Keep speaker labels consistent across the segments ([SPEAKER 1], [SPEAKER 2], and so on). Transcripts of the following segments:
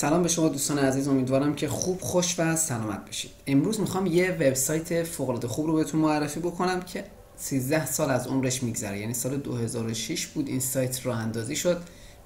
[SPEAKER 1] سلام به شما دوستان عزیز امیدوارم که خوب خوش و سلامت باشید. امروز می‌خوام یه وبسایت فوق العاده خوب رو بهتون معرفی بکنم که 13 سال از عمرش میگذره. یعنی سال 2006 بود این سایت راه اندازی شد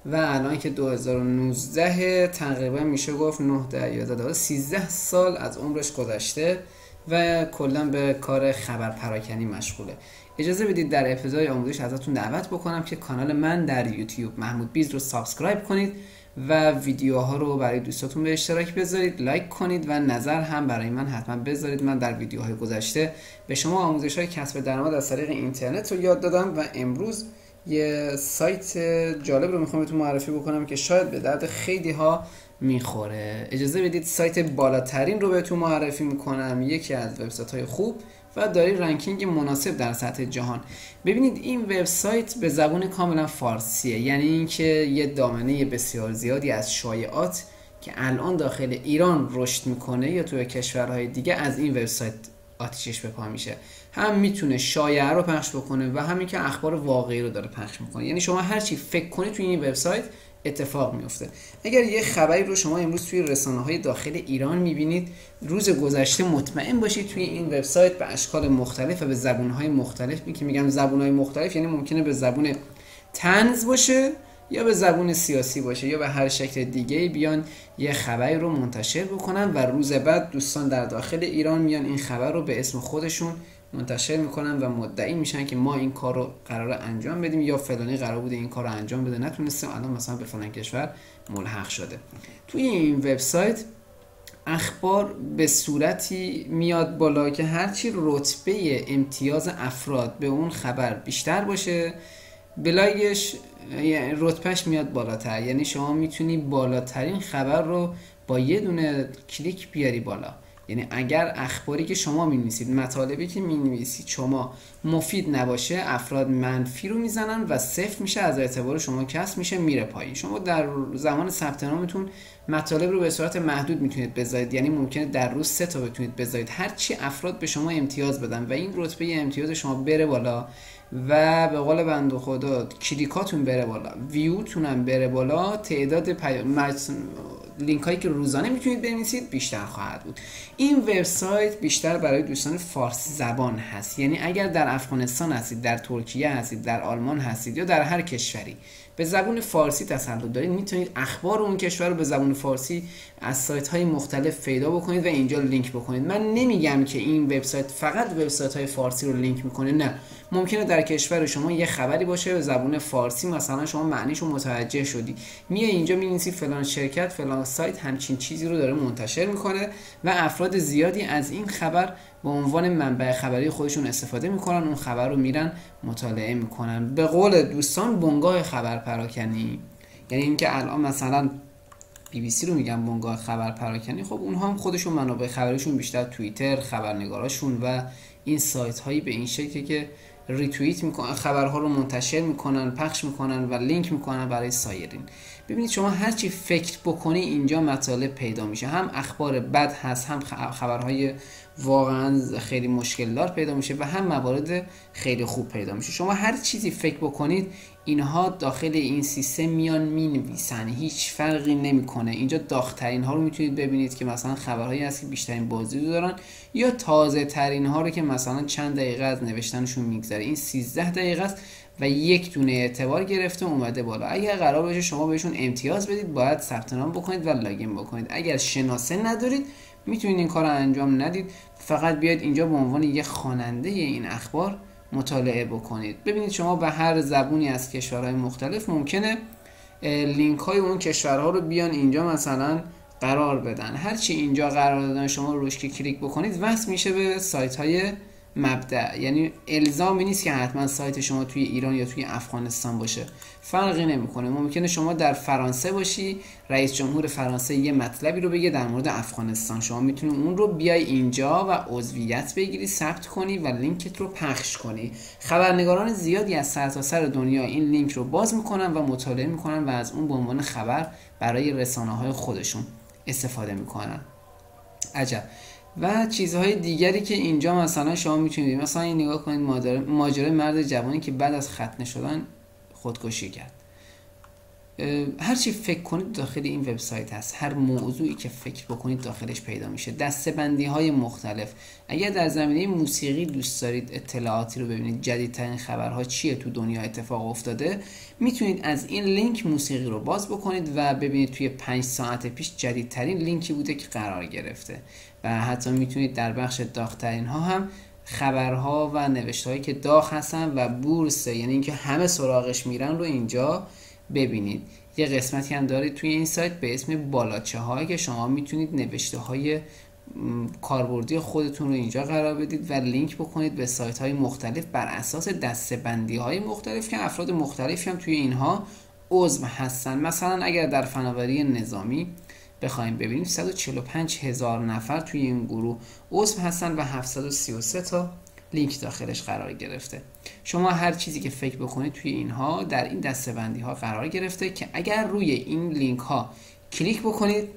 [SPEAKER 1] و الان که 2019 تقریبا میشه گفت 9 10 11 13 سال از عمرش گذشته و کلا به کار خبر پراکنی مشغوله. اجازه بدید در ابتدای آموزش ازتون دعوت بکنم که کانال من در یوتیوب محمود بیز رو subscribe کنید. و ویدیوها رو برای دوستاتون به اشتراک بذارید لایک کنید و نظر هم برای من حتما بذارید. من در ویدیوهای گذشته به شما آموزش های کسب درآمد از طریق اینترنت رو یاد دادم و امروز یه سایت جالب رو می‌خوام بهتون معرفی بکنم که شاید به درد خیلی ها می‌خوره. اجازه بدید سایت بالاترین رو بهتون معرفی می‌کنم. یکی از وبسایت های خوب و دارای ranking مناسب در سطح جهان. ببینید این وبسایت به زبون کاملا فارسیه. یعنی اینکه یه دامنه بسیار زیادی از شایعات که الان داخل ایران رشد می‌کنه یا توی کشورهای دیگه از این وبسایت آتیشش به پا میشه. هم می‌تونه شایعه رو پخش بکنه و همین که اخبار واقعی رو داره پخش می‌کنه. یعنی شما هر چی فکر کنید توی این وبسایت اتفاق میفته اگر یه خبری رو شما امروز توی رسانه های داخل ایران می‌بینید روز گذشته مطمئن باشید توی این وبسایت به اشکال مختلف و به زبون های مختلف که میگم زبون های مختلف یعنی ممکنه به زبون تنز باشه یا به زبون سیاسی باشه یا به هر شکل دیگه بیان یه خبری رو منتشر بکنن و روز بعد دوستان در داخل ایران میان این خبر رو به اسم خودشون منتشر می‌کنن و مدعی میشن که ما این کار رو قرار انجام بدیم یا فلانی قرار بوده این کار رو انجام بده. نتونستیم الان مثلا به فلان کشور ملحق شده. توی این وبسایت اخبار به صورتی میاد بالا که هرچی رتبه امتیاز افراد به اون خبر بیشتر باشه بلایش رتبهش میاد بالاتر. یعنی شما می‌تونی بالاترین خبر رو با یه دونه کلیک بیاری بالا. یعنی اگر اخباری که شما می نویسید مطالبی که می نویسید شما مفید نباشه افراد منفی رو می‌زنن و صفر میشه از اعتبار شما کس میشه میره پایین. شما در زمان ثبت نامتون مطالب رو به صورت محدود می‌تونید بذارید. یعنی ممکنه در روز سه تا بتونید بذارید. هر چی افراد به شما امتیاز بدن و این رتبه امتیاز شما بره بالا و به قول بنده خدا کلیکاتون بره بالا. ویوتون هم بره بالا. تعداد پی... لینک هایی که روزانه می‌تونید بنویسید بیشتر خواهد بود. این وبسایت بیشتر برای دوستان فارسی زبان هست. یعنی اگر در افغانستان هستید در ترکیه هستید در آلمان هستید یا در هر کشوری به زبون فارسی تسلط دارید می‌تونید اخبار اون کشور رو به زبون فارسی از سایت های مختلف پیدا بکنید و اینجا لینک بکنید. من نمیگم که این وبسایت فقط وبسایت های فارسی رو لینک می‌کنه نه. ممکنه در کشور شما یه خبری باشه به زبون فارسی مثلا شما معنیش رو متوجه شدی. میای اینجا می‌نویسی فلان شرکت فلان سایت همچین چیزی رو داره منتشر می‌کنه و افراد زیادی از این خبر به عنوان منبع خبری خودشون استفاده می‌کنن اون خبر رو میرن مطالعه می‌کنن. به قول دوستان بنگاه خبر پراکنی یعنی اینکه الان مثلا بی بی سی رو میگم بنگاه خبر پراکنی خب اونها هم خودشون منابع خبریشون بیشتر توییتر خبرنگاراشون و این سایت هایی به این شکلی که ریتوییت می‌کنن خبرها رو منتشر می‌کنن پخش می‌کنن و لینک می‌کنن برای سایرین. ببینید شما هرچی فکر بکنی اینجا مطالب پیدا میشه. هم اخبار بد هست هم خبرهای واقعا خیلی مشکل دار پیدا میشه و هم موارد خیلی خوب پیدا میشه. شما هر چیزی فکر بکنید اینها داخل این سیستم میان می‌نویسن. هیچ فرقی نمی‌کنه. اینجا داغترین ها رو می‌تونید ببینید که مثلا خبرهایی هست که بیشترین بازدید دارن یا تازه ترین ها رو که مثلا چند دقیقه از نوشتنشون میگذره. این 13 دقیقه است و یک دونه اعتبار گرفته اومده بالا. اگر قرار باشه شما بهشون امتیاز بدید باید ثبت نام بکنید و لاگین بکنید. اگر شناسه ندارید می‌تونید این کار انجام ندید. فقط بیاید اینجا به عنوان یه خواننده این اخبار مطالعه بکنید. ببینید شما به هر زبونی از کشورهای مختلف ممکنه لینک های اون کشورها رو بیان اینجا مثلا قرار بدن. هرچی اینجا قرار دادن شما روش که کلیک بکنید وصل میشه به سایت های مبدأ. یعنی الزامی نیست که حتما سایت شما توی ایران یا توی افغانستان باشه. فرقی نمی‌کنه. ممکنه شما در فرانسه باشی رئیس جمهور فرانسه یه مطلبی رو بگه در مورد افغانستان. شما می‌تونی اون رو بیای اینجا و عضویت بگیری ثبت کنی و لینکت رو پخش کنی. خبرنگاران زیادی از سرتاسر سر دنیا این لینک رو باز می‌کنن و مطالعه می‌کنن و از اون به عنوان خبر برای رسانه های خودشون استفاده می‌کنن. عجب. و چیزهای دیگری که اینجا مثلا شما می‌تونید مثلا این نگاه کنید ماجرای مرد جوانی که بعد از ختنه شدن خودکشی کرد. هر فکر کنید داخل این وبسایت هست. هر موضوعی که فکر بکنید داخلش پیدا میشه. دسته بندی های مختلف. اگر در زمینه موسیقی دوست دارید اطلاعاتی رو ببینید جدیدترین خبرها چیه تو دنیا اتفاق افتاده می‌تونید از این لینک موسیقی رو باز بکنید و ببینید توی پنج ساعت پیش جدیدترین لینکی بوده که قرار گرفته. و حتی می‌تونید در بخش داغترین ها هم خبرها و نوشته که داغ هستن و بورسه یعنی اینکه همه سراغش میرن رو اینجا ببینید. یه قسمتی هم دارید توی این سایت به اسم بالاچه هایی که شما می‌تونید نوشته های کاربردی خودتون رو اینجا قرار بدید و لینک بکنید به سایت های مختلف بر اساس دسته بندی های مختلف که افراد مختلفی هم توی اینها عضو هستن. مثلا اگر در فناوری نظامی بخوایم ببینیم 145 هزار نفر توی این گروه عضو هستن و 733 تا لینک داخلش قرار گرفته. شما هر چیزی که فکر بکنید توی اینها در این دستبندی ها قرار گرفته که اگر روی این لینک ها کلیک بکنید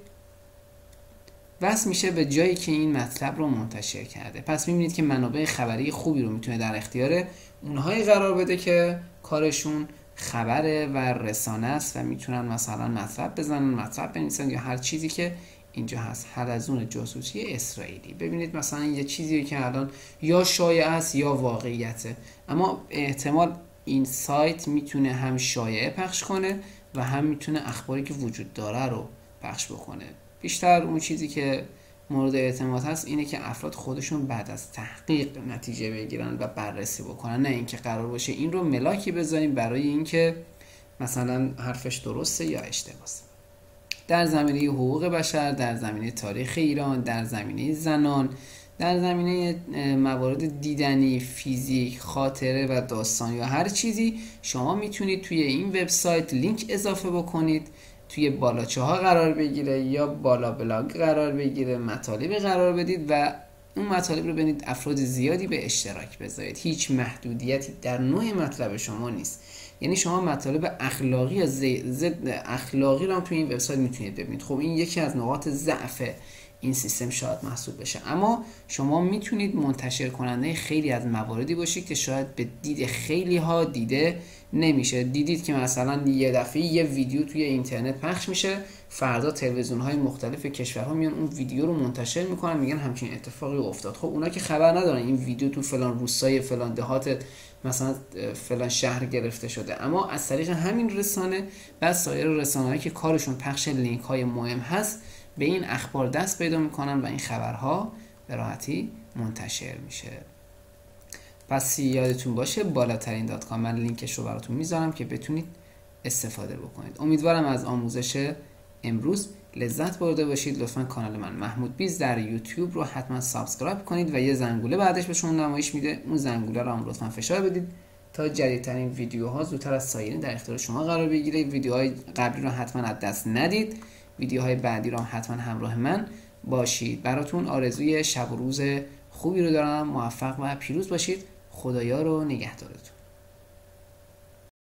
[SPEAKER 1] وصل میشه به جایی که این مطلب رو منتشر کرده. پس می‌بینید که منابع خبری خوبی رو می‌تونه در اختیار اونهایی قرار بده که کارشون خبره و رسانه است و می‌تونن مثلا مطلب بزنن مطلب بنویسن یا هر چیزی که اینجا هست. حلزون جاسوسی اسرائیلی. ببینید مثلا یه چیزی که الان یا شایع است یا واقعیته. اما احتمال این سایت می‌تونه هم شایعه پخش کنه و هم می‌تونه اخباری که وجود داره رو پخش بکنه. بیشتر اون چیزی که مورد اعتماد هست اینه که افراد خودشون بعد از تحقیق نتیجه بگیرن و بررسی بکنن. نه اینکه قرار باشه این رو ملاکی بذاریم برای اینکه مثلا حرفش درسته یا اشتباهه. در زمینه حقوق بشر در زمینه تاریخ ایران در زمینه زنان در زمینه موارد دیدنی فیزیک خاطره و داستان یا هر چیزی شما می‌تونید توی این وبسایت لینک اضافه بکنید توی بالاچه ها قرار بگیره یا بالا بلاگ قرار بگیره مطالب قرار بدید و اون مطالب رو ببینید افراد زیادی به اشتراک بذارید. هیچ محدودیتی در نوع مطلب شما نیست. یعنی شما مطالب اخلاقی یا ضد اخلاقی رو هم توی این وبسایت می‌تونید ببینید. خب این یکی از نقاط ضعف این سیستم شاید محسوب بشه. اما شما می‌تونید منتشر کننده خیلی از مواردی باشید که شاید به دید خیلی ها دیده نمیشه. دیدید که مثلا یه دفعه یه ویدیو توی اینترنت پخش میشه فردا تلویزیون های مختلف کشورها میان اون ویدیو رو منتشر می‌کنن میگن همچین اتفاقی افتاد. خب اونا که خبر ندارن این ویدیو تو فلان روستای فلان دهات مثلا فلان شهر گرفته شده. اما از طریق همین رسانه و سایر رسانه که کارشون پخش لینک های مهم هست به این اخبار دست پیدا می‌کنن و این خبرها به راحتی منتشر میشه. پس یادتون باشه بالاترین dot com من لینکش رو براتون می‌ذارم که بتونید استفاده بکنید. امیدوارم از آموزش امروز لذت برده باشید. لطفا کانال من محمود بیز در یوتیوب رو حتما subscribe کنید و یه زنگوله بعدش به شما نمایش میده. اون زنگوله رو هم لطفا فشار بدید تا جدیدترین ویدیوها زودتر از سایرین در اختیار شما قرار بگیره. ویدیوهای قبلی رو حتما از دست ندید. ویدیوهای بعدی رو حتما همراه من باشید. براتون آرزوی شب و روز خوبی رو دارم. موفق و پیروز باشید. خدایا رو نگهدارتون.